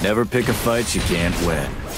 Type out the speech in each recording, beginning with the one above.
Never pick a fight you can't win.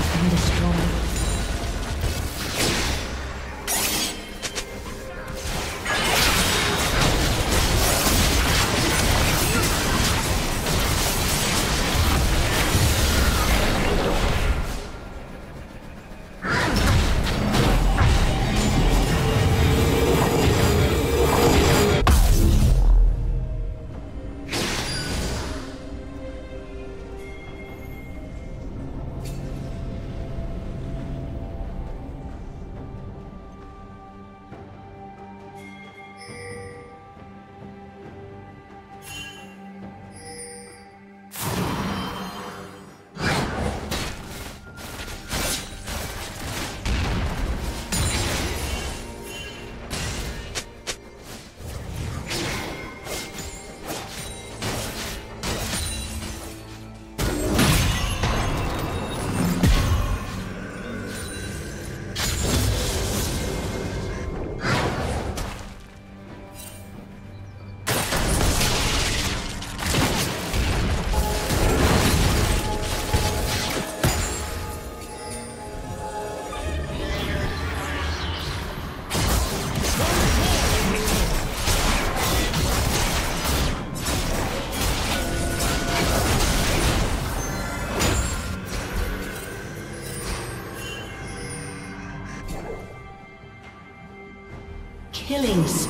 has been destroyed. Killing spree.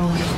Destroyed.